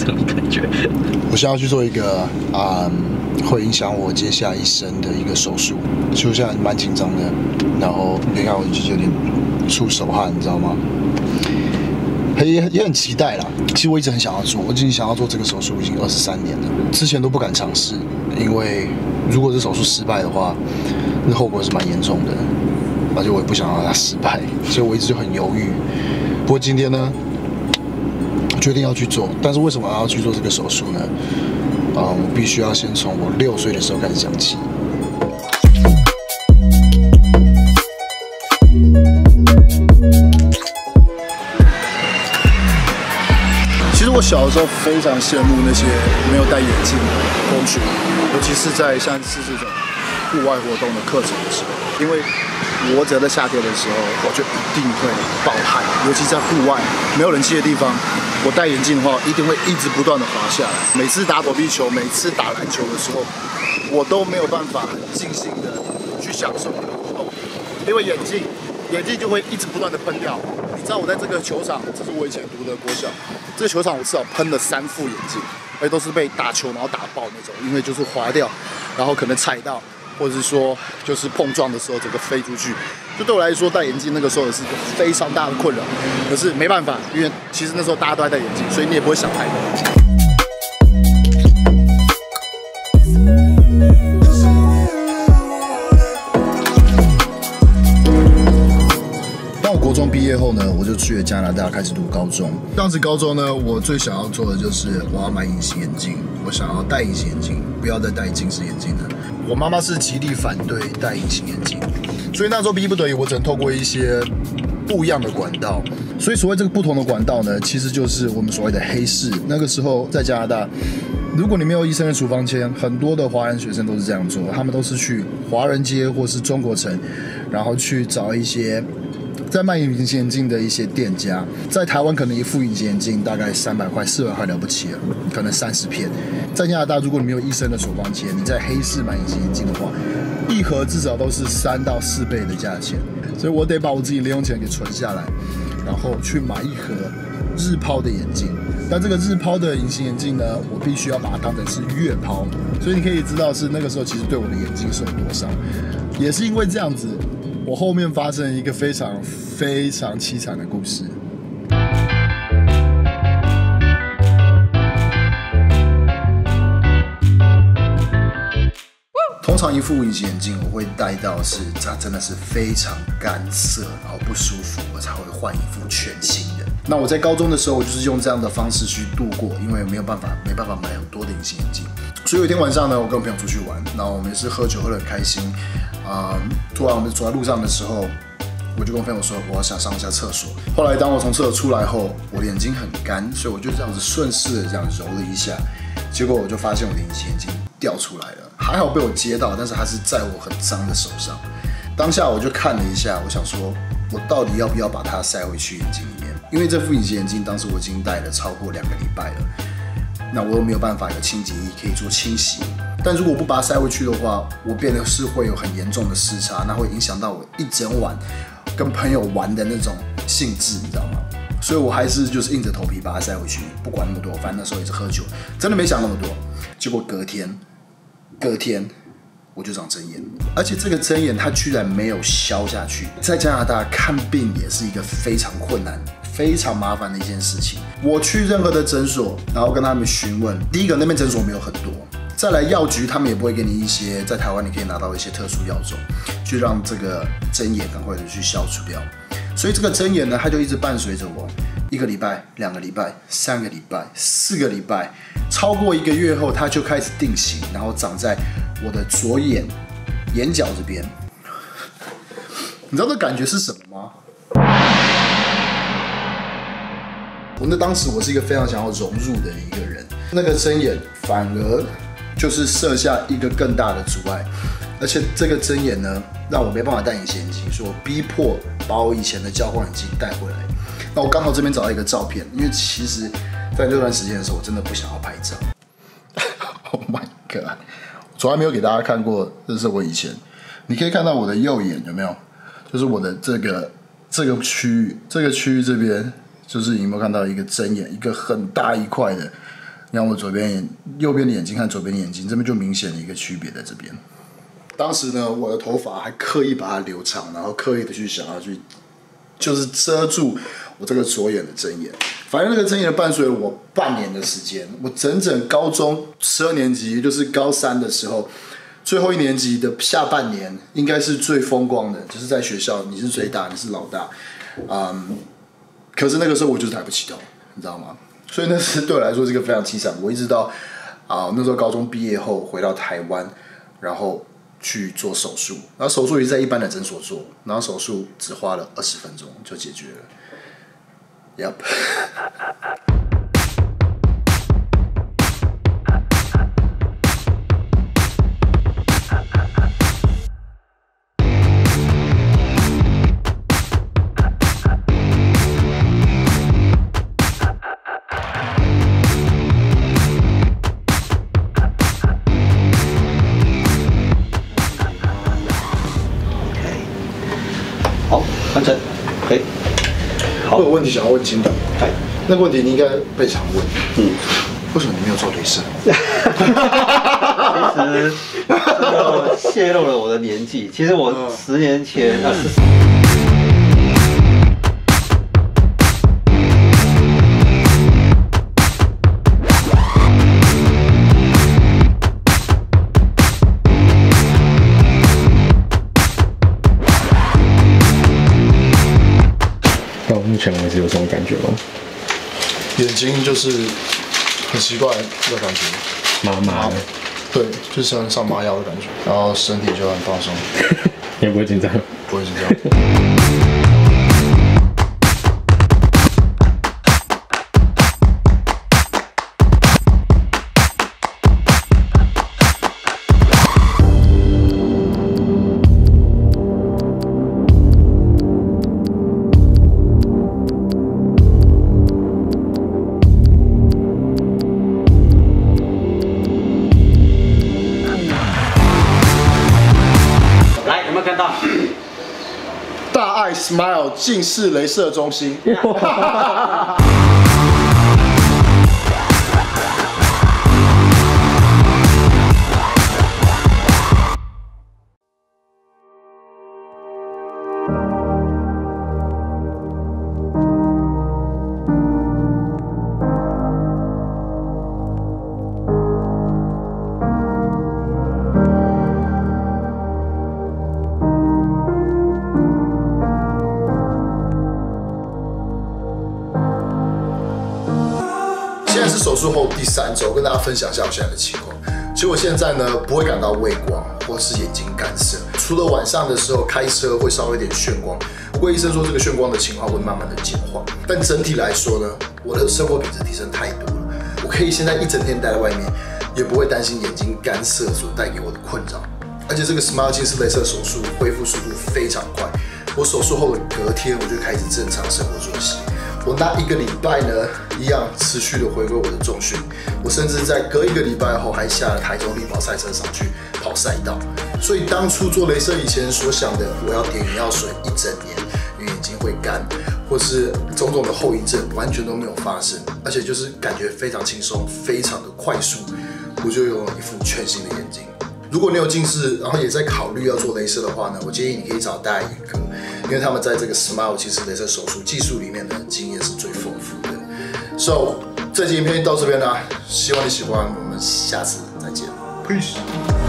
这种感觉。我现在要去做一个啊、会影响我接下来一生的一个手术，就现在蛮紧张的，然后你看我就是有点出手汗，你知道吗？也也很期待啦。其实我一直很想要做，我已经想要做这个手术已经二十三年了，之前都不敢尝试，因为如果这手术失败的话，那后果是蛮严重的，而且我也不想让它失败，所以我一直就很犹豫。不过今天呢，决定要去做，但是为什么要去做这个手术呢？啊、我必须要先从我六岁的时候开始讲起。其实我小的时候非常羡慕那些没有戴眼镜的同学，尤其是在像是这种户外活动的课程的时候，因为我只要在夏天的时候，我就一定会暴汗，尤其在户外没有人气的地方，我戴眼镜的话，一定会一直不断的滑下来。每次打躲避球，每次打篮球的时候，我都没有办法很尽兴的去享受那个活动，因为眼镜眼镜就会一直不断的喷掉。你知道我在这个球场，这是我以前读的国小，这个球场我至少喷了三副眼镜，而且都是被打球然后打爆那种，因为就是滑掉，然后可能踩到，或者是说就是碰撞的时候整个飞出去。就对我来说，戴眼镜那个时候也是一个非常大的困扰，可是没办法，因为其实那时候大家都在戴眼镜，所以你也不会想太多。当我国中毕业后呢，我就去了加拿大开始读高中。当时高中呢，我最想要做的就是我要买隐形眼镜，我想要戴隐形眼镜，不要再戴近视眼镜了。我妈妈是极力反对戴隐形眼镜，所以那时候逼不得已，我只能透过一些不一样的管道。所以所谓这个不同的管道呢，其实就是我们所谓的黑市。那个时候在加拿大，如果你没有医生的处方签，很多的华人学生都是这样做，他们都是去华人街或是中国城，然后去找一些在卖隐形眼镜的一些店家，在台湾可能一副隐形眼镜大概三百块、四百块了不起了，可能三十片。在加拿大，如果你没有医生的处方签，你在黑市买隐形眼镜的话，一盒至少都是三到四倍的价钱，所以我得把我自己零用钱给存下来，然后去买一盒日抛的眼镜。但这个日抛的隐形眼镜呢，我必须要把它当成是月抛，所以你可以知道是那个时候其实对我的眼睛是有多伤。也是因为这样子，我后面发生一个非常非常凄惨的故事。通常一副隐形眼镜我会戴到是它真的是非常干涩，然后不舒服，我才会换一副全新的。那我在高中的时候，我就是用这样的方式去度过，因为没有办法没办法买很多的隐形眼镜。所以有一天晚上呢，我跟我朋友出去玩，然后我们也是喝酒喝得很开心，啊、突然我们走在路上的时候，我就跟我朋友说，我想上一下厕所。后来当我从厕所出来后，我的眼睛很干，所以我就这样子顺势的这样揉了一下，结果我就发现我的隐形眼镜掉出来了，还好被我接到，但是它是在我很脏的手上。当下我就看了一下，我想说，我到底要不要把它塞回去眼睛里面？因为这副隐形眼镜当时我已经戴了超过两个礼拜了，那我又没有办法有清洁液可以做清洗。但如果我不把它塞回去的话，我变得是会有很严重的视差，那会影响到我一整晚跟朋友玩的那种兴致，你知道吗？所以我还是就是硬着头皮把它塞回去，不管那么多，反正那时候也是喝酒，真的没想那么多。结果隔天，隔天我就长针眼，而且这个针眼它居然没有消下去。在加拿大看病也是一个非常困难、非常麻烦的一件事情。我去任何的诊所，然后跟他们询问，第一个那边诊所没有很多，再来药局他们也不会给你一些在台湾你可以拿到一些特殊药种，去让这个针眼赶快的去消除掉。所以这个针眼呢，它就一直伴随着我，一个礼拜、两个礼拜、三个礼拜、四个礼拜，超过一个月后，它就开始定型，然后长在我的左眼眼角这边。你知道这感觉是什么吗？我那当时我是一个非常想要融入的一个人，那个针眼反而就是设下一个更大的阻碍，而且这个针眼呢，让我没办法戴隐形眼镜，所以我逼迫把我以前的交换眼镜带回来。那我刚好这边找到一个照片，因为其实在这段时间的时候，我真的不想要拍照。oh my god！从来没有给大家看过，这是我以前。你可以看到我的右眼有没有？就是我的这个这个区域，这个区域这边，就是你有没有看到一个针眼，一个很大一块的，你看我左边眼、右边的眼睛和左边眼睛，这边就明显的一个区别在这边。当时呢，我的头发还刻意把它留长，然后刻意的去想要去，就是遮住我这个左眼的睁眼。反正那个睁眼伴随了我半年的时间，我整整高中十二年级，就是高三的时候，最后一年级的下半年，应该是最风光的，就是在学校你是最大，你是老大，嗯，可是那个时候我就是抬不起头，你知道吗？所以那是对我来说是一个非常凄惨。我一直到啊那时候高中毕业后回到台湾，然后。去做手术，然后手术也是在一般的诊所做，然后手术只花了二十分钟就解决了。Yep。我有问题想要问金导，那个问题你应该被常问。嗯，为什么你没有做镭射？其实泄露了我的年纪。其实我十年前有这种感觉吗？眼睛就是很奇怪的感觉，麻麻的，对，就像上麻药的感觉，然后身体就很放松，也不会紧张，不会紧张。Smile 近视镭射中心。手术后第三周，跟大家分享一下我现在的情况。其实我现在呢，不会感到畏光或是眼睛干涩，除了晚上的时候开车会稍微有点眩光。不过医生说这个眩光的情况会慢慢的减缓。但整体来说呢，我的生活品质提升太多了。我可以现在一整天待在外面，也不会担心眼睛干涩所带给我的困扰。而且这个 Smile 近视镭射手术恢复速度非常快，我手术后的隔天我就开始正常生活作息。我那一个礼拜呢，一样持续的回归我的重训。我甚至在隔一个礼拜后，还下了台中力跑赛车场去跑赛道。所以当初做镭射以前所想的，我要点眼药水一整年，因为眼睛会干，或是种种的后遗症，完全都没有发生。而且就是感觉非常轻松，非常的快速，我就有一副全新的眼睛。如果你有近视，然后也在考虑要做镭射的话呢，我建议你可以找大眼科。因为他们在这个 Smile 其实镭射手术技术里面的经验是最丰富的。So 这期影片到这边啦，希望你喜欢，我们下次再见，Peace。